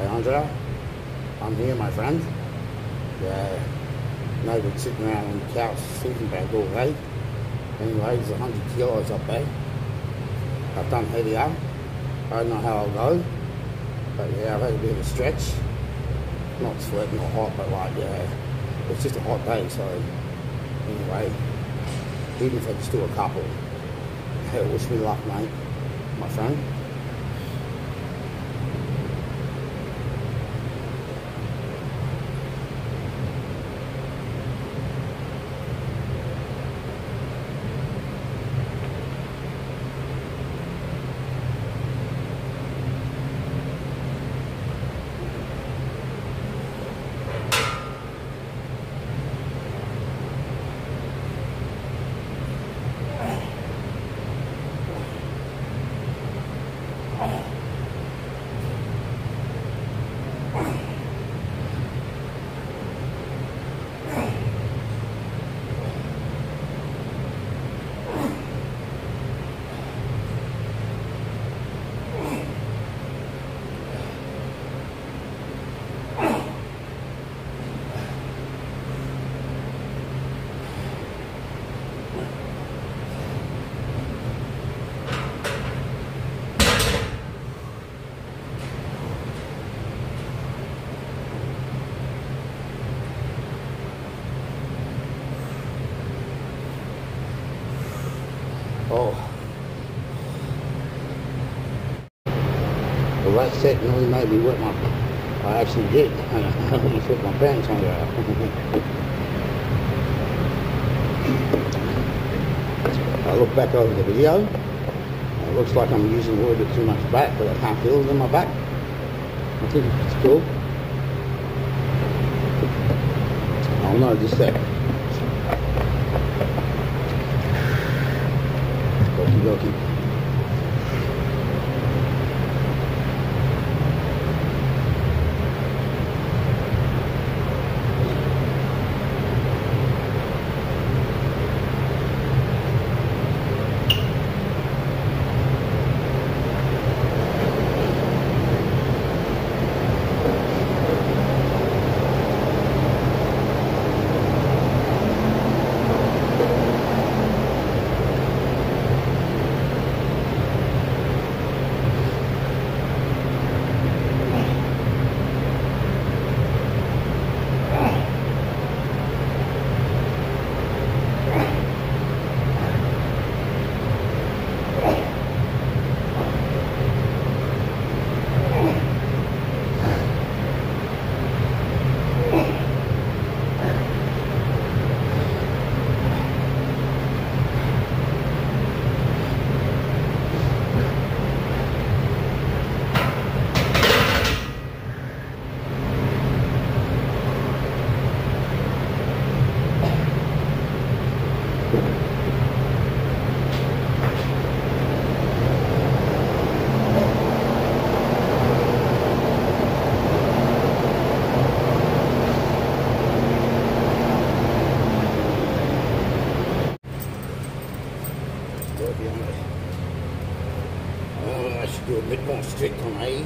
Hey Andrea, I'm here, my friend. Yeah, nobody's sitting around on the couch thinking about all day. Anyway, there's 100 kilos up there. I've done heavier. I don't know how I'll go. But yeah, I've had a bit of a stretch. Not sweating or hot, but like, yeah, it's just a hot day, so anyway, even if I just do a couple, hey, wish me luck, mate, my friend. Oh. The right set nearly made me wet my... I actually did. I nearly put my pants on there. I look back over the video. It looks like I'm using a little bit too much back, but I can't feel it in my back. I think it's cool. I'll know just that. Okey-dokey. Oh, I should do a bit more strict on A.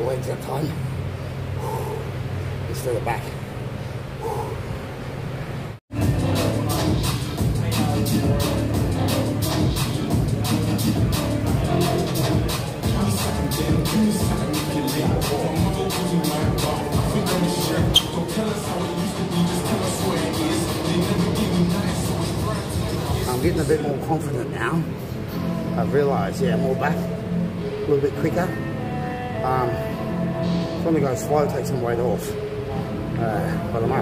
legs that time instead of back. I'm getting a bit more confident now. I've realised, yeah, more back, a little bit quicker. Um, I'm going to go slow, take some weight off. Uh, but I'm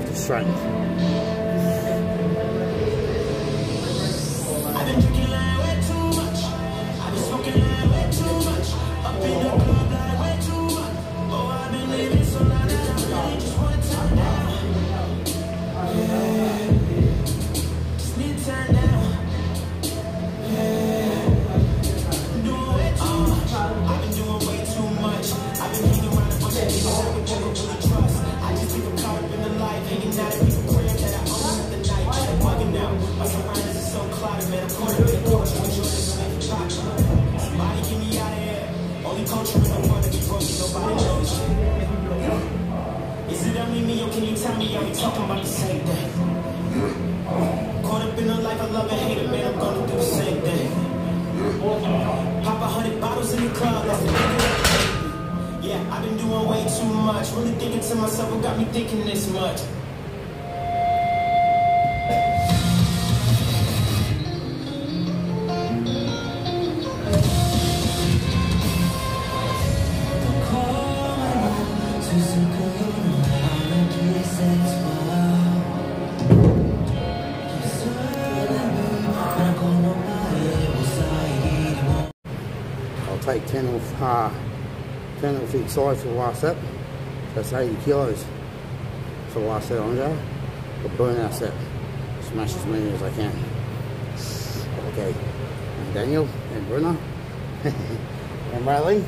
after strength. Is it only me or can you tell me are we talking about the same thing? Caught up in a life I love and hate it, man, I'm gonna do the same thing. Pop a hundred bottles in the club, that's the thing. Yeah, I've been doing way too much. Really thinking to myself, what got me thinking this much? Take 10 off, uh, 10 off each side for the last set. That's 80 kilos for the last set on Joe. The burn out set. Smash as many as I can. Okay. And Daniel and Bruno and Riley.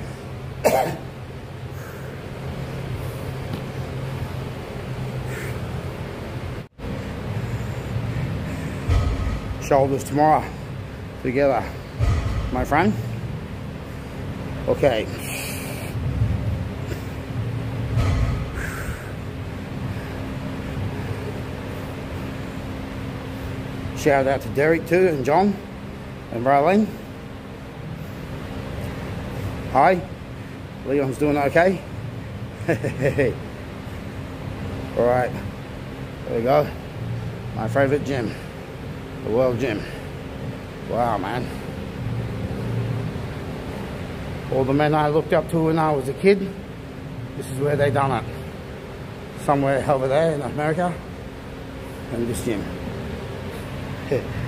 Shoulders tomorrow together, my friend. Okay. Shout out to Derek too and John and Raylene. Hi. Leon's doing okay. Alright. There we go. My favourite gym. The World Gym. Wow, man. all the men I looked up to when I was a kid, this is where they done it. Somewhere over there in America, and this gym.